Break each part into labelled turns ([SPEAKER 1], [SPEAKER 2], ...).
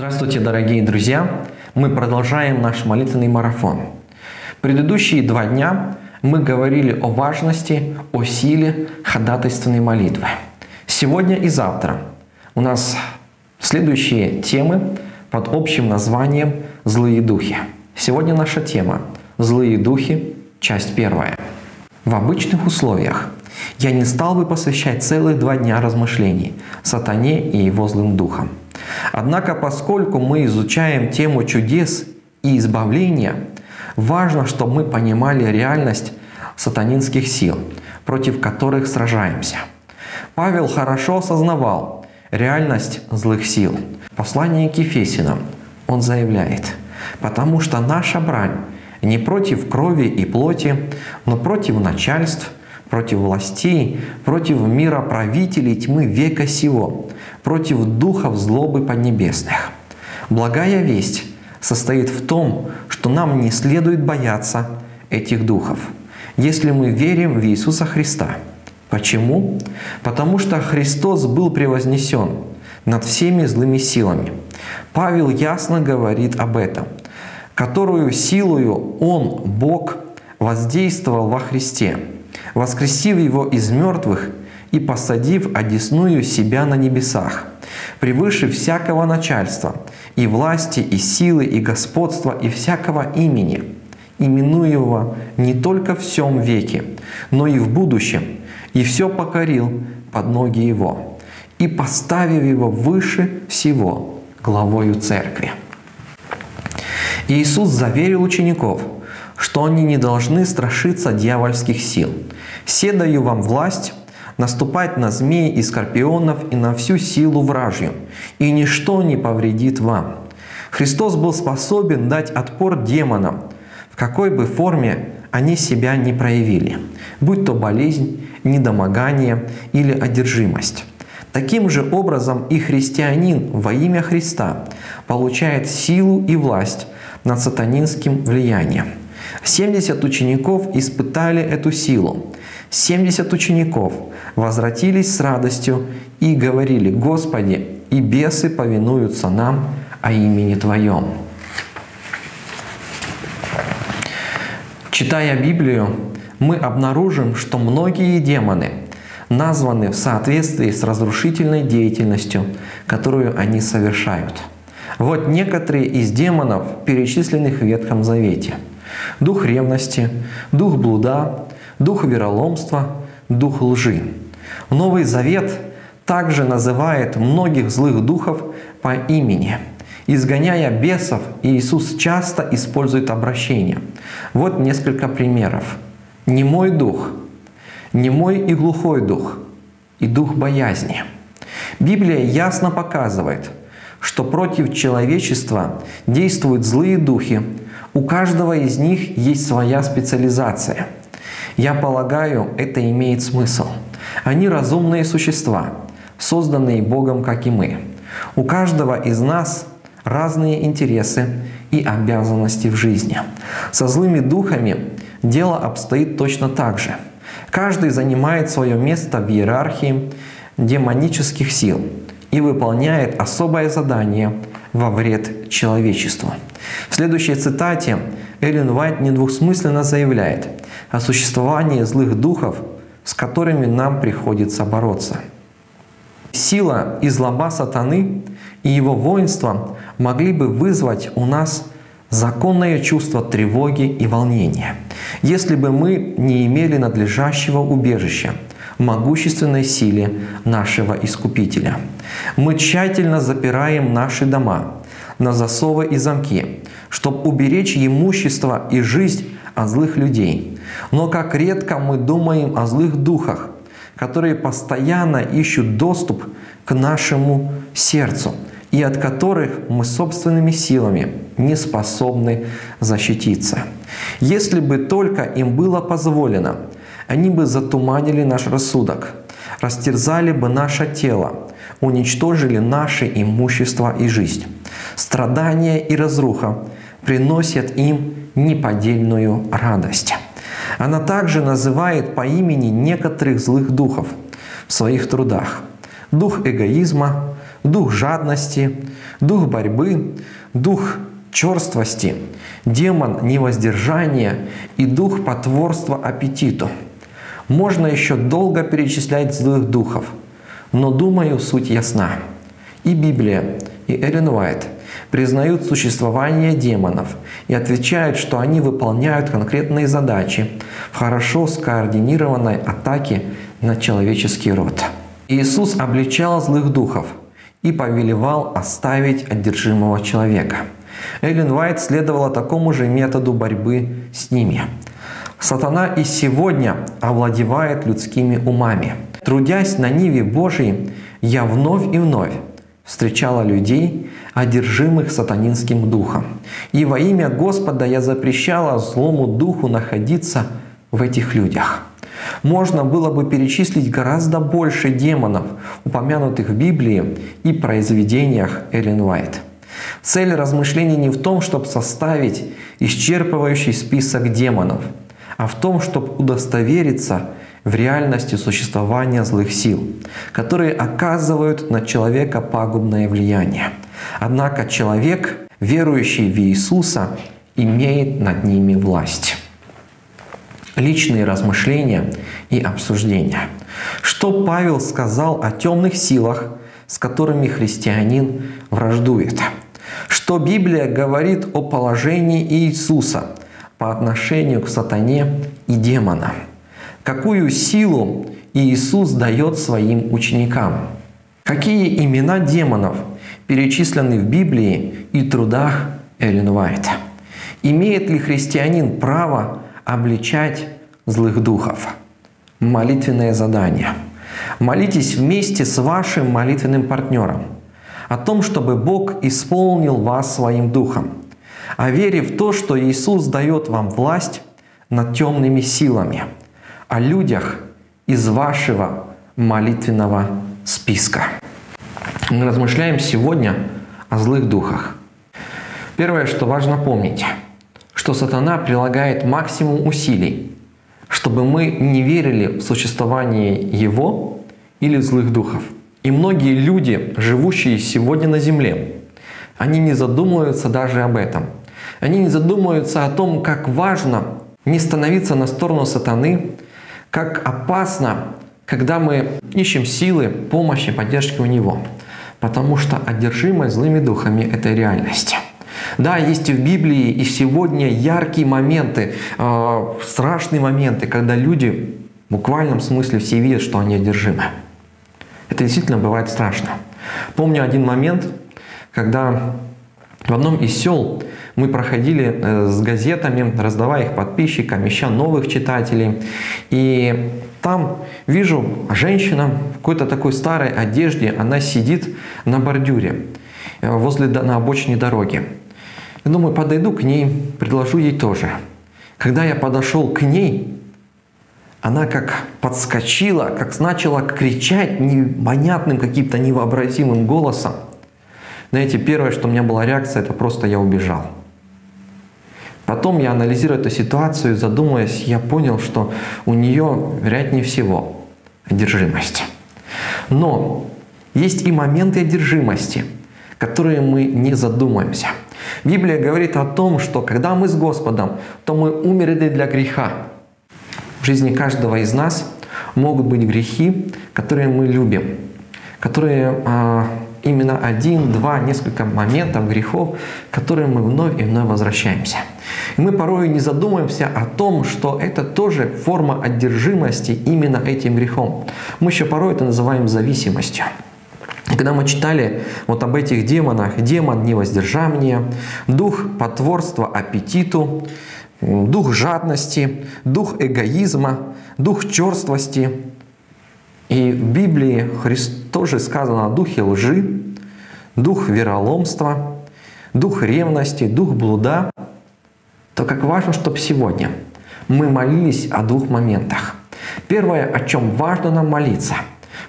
[SPEAKER 1] Здравствуйте, дорогие друзья! Мы продолжаем наш молитвенный марафон. Предыдущие два дня мы говорили о важности, о силе ходатайственной молитвы. Сегодня и завтра у нас следующие темы под общим названием «Злые духи». Сегодня наша тема «Злые духи», часть первая. В обычных условиях я не стал бы посвящать целых два дня размышлений сатане и его злым духам. Однако, поскольку мы изучаем тему чудес и избавления, важно, чтобы мы понимали реальность сатанинских сил, против которых сражаемся. Павел хорошо осознавал реальность злых сил. В послании к Ефесинам он заявляет, «Потому что наша брань не против крови и плоти, но против начальств, против властей, против мира правителей тьмы века сего, против духов злобы поднебесных. Благая весть состоит в том, что нам не следует бояться этих духов, если мы верим в Иисуса Христа. Почему? Потому что Христос был превознесен над всеми злыми силами. Павел ясно говорит об этом, которую силою Он, Бог, воздействовал во Христе, воскресив Его из мертвых и посадив одесную себя на небесах, превыше всякого начальства, и власти, и силы, и господства, и всякого имени, именуемого не только в всем веке, но и в будущем, и все покорил под ноги Его, и поставив Его выше всего главою Церкви. Иисус заверил учеников, что они не должны страшиться дьявольских сил. «Се даю вам власть наступать на змей и скорпионов и на всю силу вражью, и ничто не повредит вам. Христос был способен дать отпор демонам, в какой бы форме они себя не проявили, будь то болезнь, недомогание или одержимость. Таким же образом и христианин во имя Христа получает силу и власть над сатанинским влиянием. 70 учеников испытали эту силу. 70 учеников возвратились с радостью и говорили, «Господи, и бесы повинуются нам о имени Твоем». Читая Библию, мы обнаружим, что многие демоны названы в соответствии с разрушительной деятельностью, которую они совершают. Вот некоторые из демонов, перечисленных в Ветхом Завете. Дух ревности, дух блуда, дух вероломства, дух лжи. Новый Завет также называет многих злых духов по имени. Изгоняя бесов, Иисус часто использует обращение. Вот несколько примеров. Немой дух, немой и глухой дух, и дух боязни. Библия ясно показывает, что против человечества действуют злые духи. У каждого из них есть своя специализация – я полагаю, это имеет смысл. Они разумные существа, созданные Богом, как и мы. У каждого из нас разные интересы и обязанности в жизни. Со злыми духами дело обстоит точно так же. Каждый занимает свое место в иерархии демонических сил и выполняет особое задание во вред человечеству. В следующей цитате Эллен Уайт недвусмысленно заявляет о существовании злых духов, с которыми нам приходится бороться. Сила и злоба сатаны и его воинство могли бы вызвать у нас законное чувство тревоги и волнения, если бы мы не имели надлежащего убежища могущественной силе нашего Искупителя. Мы тщательно запираем наши дома на засовы и замки, чтобы уберечь имущество и жизнь от злых людей. Но как редко мы думаем о злых духах, которые постоянно ищут доступ к нашему сердцу и от которых мы собственными силами не способны защититься. Если бы только им было позволено, они бы затуманили наш рассудок, растерзали бы наше тело, уничтожили наше имущество и жизнь. Страдания и разруха приносят им неподдельную радость. Она также называет по имени некоторых злых духов в своих трудах. Дух эгоизма, дух жадности, дух борьбы, дух черствости, демон невоздержания и дух потворства аппетиту. Можно еще долго перечислять злых духов, но думаю, суть ясна. И Библия, и Эллен Уайт признают существование демонов и отвечают, что они выполняют конкретные задачи в хорошо скоординированной атаке на человеческий род. Иисус обличал злых духов и повелевал оставить одержимого человека – Эллен Уайт следовала такому же методу борьбы с ними. Сатана и сегодня овладевает людскими умами. Трудясь на Ниве Божией, я вновь и вновь встречала людей, одержимых сатанинским духом. И во имя Господа я запрещала злому духу находиться в этих людях. Можно было бы перечислить гораздо больше демонов, упомянутых в Библии и произведениях Эллен Уайт – Цель размышлений не в том, чтобы составить исчерпывающий список демонов, а в том, чтобы удостовериться в реальности существования злых сил, которые оказывают на человека пагубное влияние. Однако человек, верующий в Иисуса, имеет над ними власть. Личные размышления и обсуждения. Что Павел сказал о темных силах, с которыми христианин враждует? что Библия говорит о положении Иисуса по отношению к сатане и демонам. Какую силу Иисус дает своим ученикам? Какие имена демонов перечислены в Библии и трудах Эллен Уайта? Имеет ли христианин право обличать злых духов? Молитвенное задание. Молитесь вместе с вашим молитвенным партнером – о том, чтобы Бог исполнил вас своим духом, о вере в то, что Иисус дает вам власть над темными силами, о людях из вашего молитвенного списка. Мы размышляем сегодня о злых духах. Первое, что важно помнить, что сатана прилагает максимум усилий, чтобы мы не верили в существование его или злых духов – и многие люди, живущие сегодня на Земле, они не задумываются даже об этом. Они не задумываются о том, как важно не становиться на сторону сатаны, как опасно, когда мы ищем силы, помощи, поддержки у него. Потому что одержимость злыми духами — это реальность. Да, есть и в Библии, и сегодня яркие моменты, э, страшные моменты, когда люди в буквальном смысле все видят, что они одержимы. Это действительно бывает страшно. Помню один момент, когда в одном из сел мы проходили э, с газетами, раздавая их подписчикам, ища новых читателей. И там вижу женщина в какой-то такой старой одежде, она сидит на бордюре э, возле, на обочине дороги. Я думаю, подойду к ней, предложу ей тоже. Когда я подошел к ней, она как подскочила, как начала кричать непонятным каким-то невообразимым голосом. Знаете, первое, что у меня была реакция, это просто я убежал. Потом я анализирую эту ситуацию, задумываясь, я понял, что у нее, вероятнее всего, одержимость. Но есть и моменты одержимости, которые мы не задумаемся. Библия говорит о том, что когда мы с Господом, то мы умерли для греха. В жизни каждого из нас могут быть грехи, которые мы любим, которые а, именно один, два, несколько моментов грехов, к которым мы вновь и вновь возвращаемся. И мы порой не задумываемся о том, что это тоже форма одержимости именно этим грехом. Мы еще порой это называем зависимостью. Когда мы читали вот об этих демонах, демон невоздержания, дух потворства аппетиту, дух жадности, дух эгоизма, дух черствости. И в Библии Христ тоже сказано о духе лжи, дух вероломства, дух ревности, дух блуда, то как важно, чтобы сегодня мы молились о двух моментах. Первое, о чем важно нам молиться,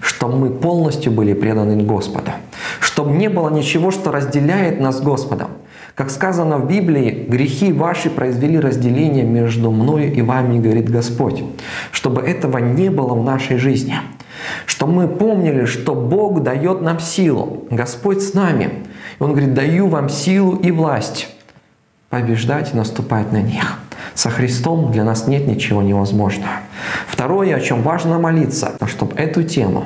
[SPEAKER 1] чтобы мы полностью были преданы Господу, чтобы не было ничего, что разделяет нас с Господом, как сказано в Библии, грехи ваши произвели разделение между мною и вами, говорит Господь, чтобы этого не было в нашей жизни. Что мы помнили, что Бог дает нам силу, Господь с нами. Он говорит, даю вам силу и власть побеждать и наступать на них. Со Христом для нас нет ничего невозможного. Второе, о чем важно молиться, чтобы эту тему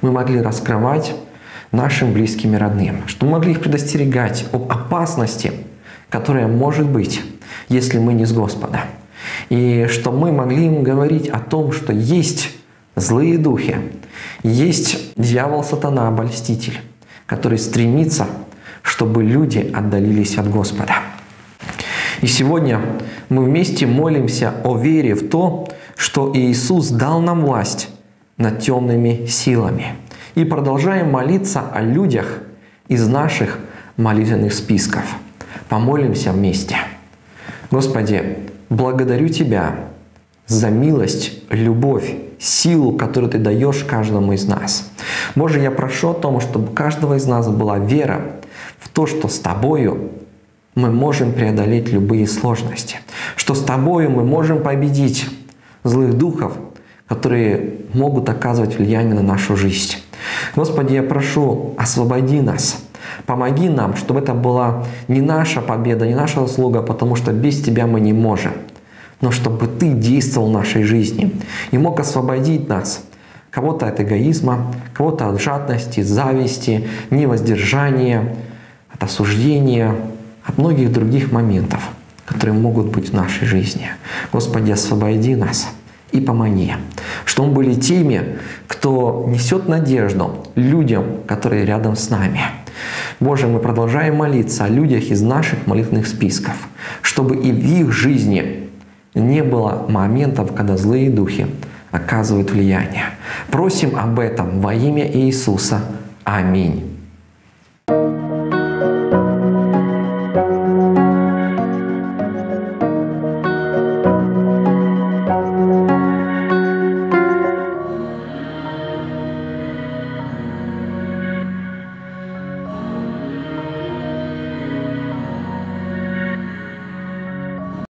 [SPEAKER 1] мы могли раскрывать нашим близким и родным, чтобы мы могли их предостерегать об опасности, которая может быть, если мы не с Господа. И чтобы мы могли им говорить о том, что есть злые духи, есть дьявол, сатана, обольститель, который стремится, чтобы люди отдалились от Господа. И сегодня мы вместе молимся о вере в то, что Иисус дал нам власть над темными силами. И продолжаем молиться о людях из наших молитвенных списков. Помолимся вместе. Господи, благодарю Тебя за милость, любовь, силу, которую Ты даешь каждому из нас. Боже, я прошу о том, чтобы у каждого из нас была вера в то, что с Тобою мы можем преодолеть любые сложности, что с Тобою мы можем победить злых духов, которые могут оказывать влияние на нашу жизнь. Господи, я прошу, освободи нас, помоги нам, чтобы это была не наша победа, не наша заслуга, потому что без Тебя мы не можем, но чтобы Ты действовал в нашей жизни и мог освободить нас кого-то от эгоизма, кого-то от жадности, зависти, невоздержания, от осуждения, от многих других моментов, которые могут быть в нашей жизни. Господи, освободи нас и помоги, чтобы мы были теми, кто несет надежду людям, которые рядом с нами. Боже, мы продолжаем молиться о людях из наших молитвенных списков, чтобы и в их жизни не было моментов, когда злые духи оказывают влияние. Просим об этом во имя Иисуса. Аминь.